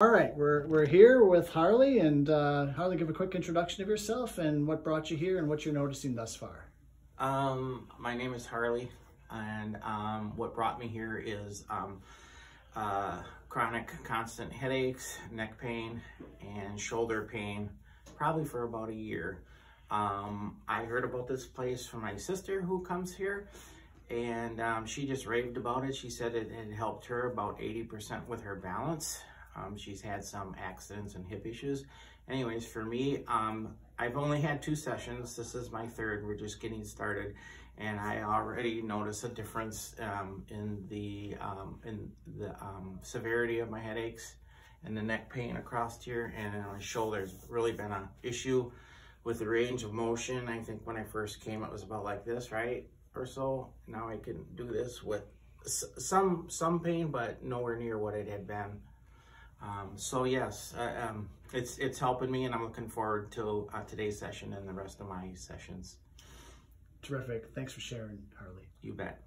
All right, we're, we're here with Harley, and uh, Harley, give a quick introduction of yourself and what brought you here and what you're noticing thus far. Um, my name is Harley, and um, what brought me here is um, uh, chronic constant headaches, neck pain, and shoulder pain, probably for about a year. Um, I heard about this place from my sister who comes here, and um, she just raved about it. She said it had helped her about 80% with her balance. Um, she's had some accidents and hip issues. Anyways, for me, um, I've only had two sessions. This is my third. We're just getting started. And I already notice a difference um, in the, um, in the um, severity of my headaches and the neck pain across here and on my shoulders really been an issue with the range of motion. I think when I first came, it was about like this, right? Or so. Now I can do this with some some pain, but nowhere near what it had been. Um, so yes, uh, um, it's it's helping me, and I'm looking forward to uh, today's session and the rest of my sessions. Terrific. Thanks for sharing, Harley. You bet.